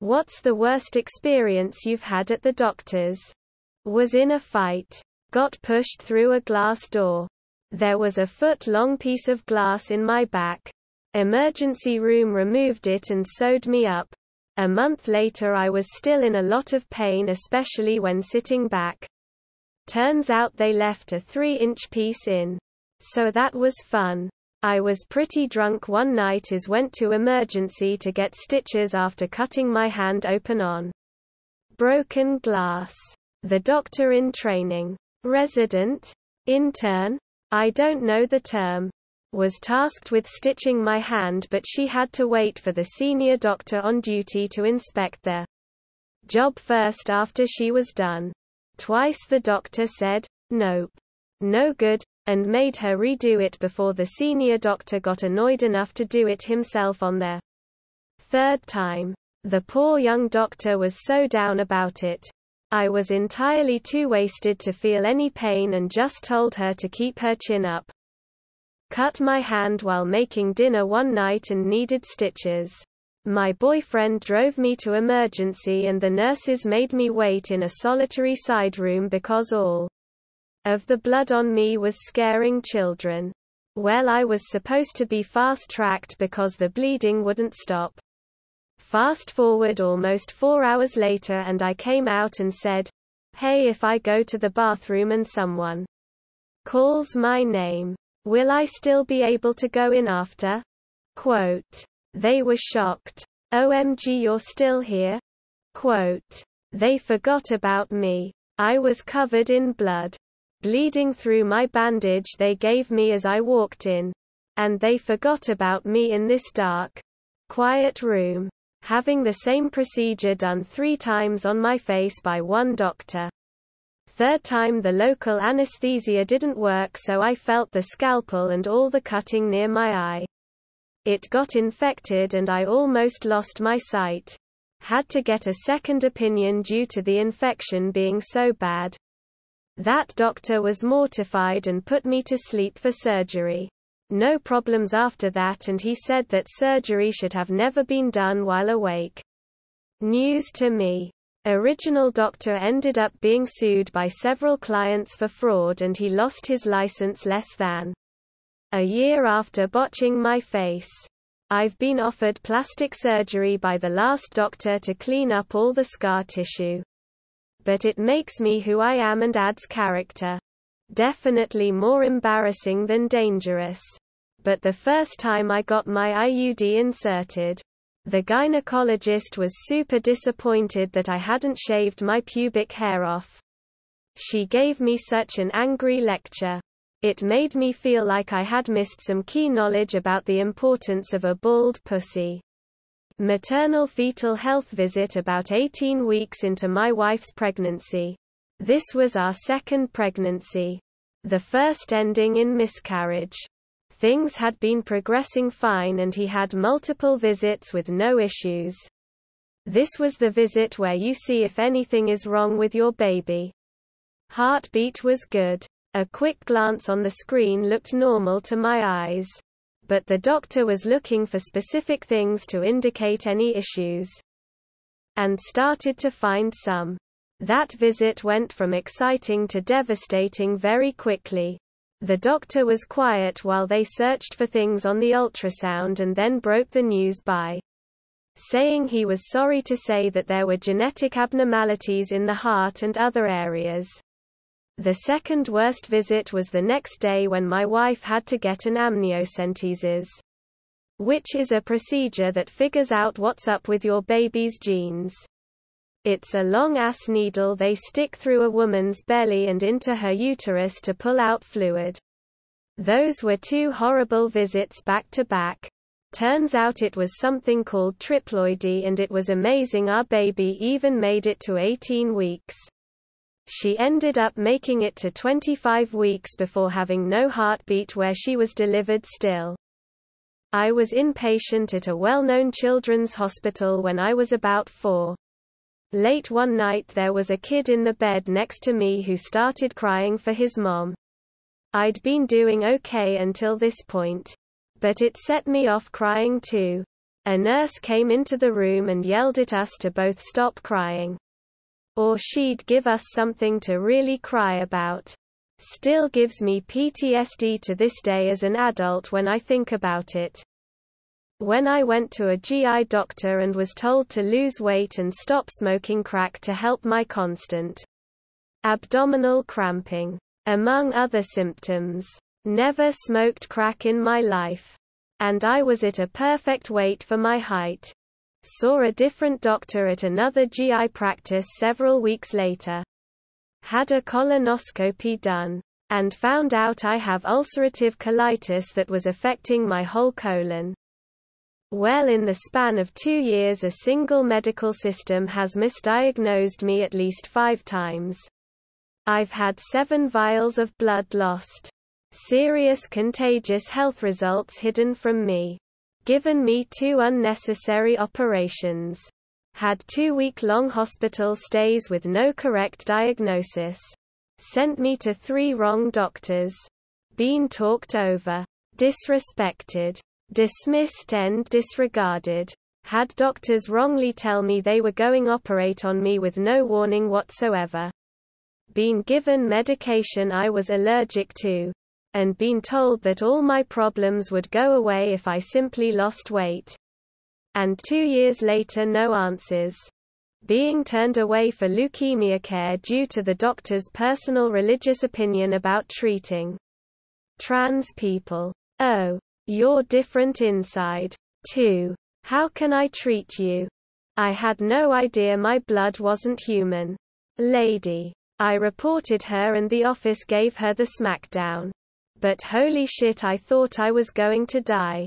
What's the worst experience you've had at the doctor's? Was in a fight. Got pushed through a glass door. There was a foot-long piece of glass in my back. Emergency room removed it and sewed me up. A month later I was still in a lot of pain especially when sitting back. Turns out they left a 3-inch piece in. So that was fun. I was pretty drunk one night as went to emergency to get stitches after cutting my hand open on broken glass. The doctor in training. Resident? Intern? I don't know the term. Was tasked with stitching my hand but she had to wait for the senior doctor on duty to inspect the job first after she was done. Twice the doctor said, nope. No good, and made her redo it before the senior doctor got annoyed enough to do it himself on their third time. The poor young doctor was so down about it. I was entirely too wasted to feel any pain and just told her to keep her chin up. Cut my hand while making dinner one night and needed stitches. My boyfriend drove me to emergency and the nurses made me wait in a solitary side room because all of the blood on me was scaring children. Well I was supposed to be fast-tracked because the bleeding wouldn't stop. Fast forward almost four hours later and I came out and said, Hey if I go to the bathroom and someone calls my name, will I still be able to go in after? Quote. They were shocked. OMG you're still here? Quote. They forgot about me. I was covered in blood bleeding through my bandage they gave me as I walked in. And they forgot about me in this dark, quiet room, having the same procedure done three times on my face by one doctor. Third time the local anesthesia didn't work so I felt the scalpel and all the cutting near my eye. It got infected and I almost lost my sight. Had to get a second opinion due to the infection being so bad. That doctor was mortified and put me to sleep for surgery. No problems after that and he said that surgery should have never been done while awake. News to me. Original doctor ended up being sued by several clients for fraud and he lost his license less than a year after botching my face. I've been offered plastic surgery by the last doctor to clean up all the scar tissue but it makes me who I am and adds character. Definitely more embarrassing than dangerous. But the first time I got my IUD inserted, the gynecologist was super disappointed that I hadn't shaved my pubic hair off. She gave me such an angry lecture. It made me feel like I had missed some key knowledge about the importance of a bald pussy maternal fetal health visit about 18 weeks into my wife's pregnancy. This was our second pregnancy. The first ending in miscarriage. Things had been progressing fine and he had multiple visits with no issues. This was the visit where you see if anything is wrong with your baby. Heartbeat was good. A quick glance on the screen looked normal to my eyes but the doctor was looking for specific things to indicate any issues. And started to find some. That visit went from exciting to devastating very quickly. The doctor was quiet while they searched for things on the ultrasound and then broke the news by saying he was sorry to say that there were genetic abnormalities in the heart and other areas. The second worst visit was the next day when my wife had to get an amniocentesis. Which is a procedure that figures out what's up with your baby's genes. It's a long-ass needle they stick through a woman's belly and into her uterus to pull out fluid. Those were two horrible visits back to back. Turns out it was something called triploidy and it was amazing our baby even made it to 18 weeks. She ended up making it to 25 weeks before having no heartbeat where she was delivered still. I was inpatient at a well-known children's hospital when I was about four. Late one night there was a kid in the bed next to me who started crying for his mom. I'd been doing okay until this point. But it set me off crying too. A nurse came into the room and yelled at us to both stop crying. Or she'd give us something to really cry about. Still gives me PTSD to this day as an adult when I think about it. When I went to a GI doctor and was told to lose weight and stop smoking crack to help my constant abdominal cramping, among other symptoms. Never smoked crack in my life. And I was at a perfect weight for my height. Saw a different doctor at another GI practice several weeks later. Had a colonoscopy done. And found out I have ulcerative colitis that was affecting my whole colon. Well in the span of two years a single medical system has misdiagnosed me at least five times. I've had seven vials of blood lost. Serious contagious health results hidden from me. Given me two unnecessary operations. Had two week-long hospital stays with no correct diagnosis. Sent me to three wrong doctors. Been talked over. Disrespected dismissed and disregarded. Had doctors wrongly tell me they were going operate on me with no warning whatsoever. Been given medication I was allergic to. And been told that all my problems would go away if I simply lost weight. And two years later no answers. Being turned away for leukemia care due to the doctor's personal religious opinion about treating trans people. Oh. You're different inside. 2. How can I treat you? I had no idea my blood wasn't human. Lady. I reported her and the office gave her the smackdown. But holy shit I thought I was going to die.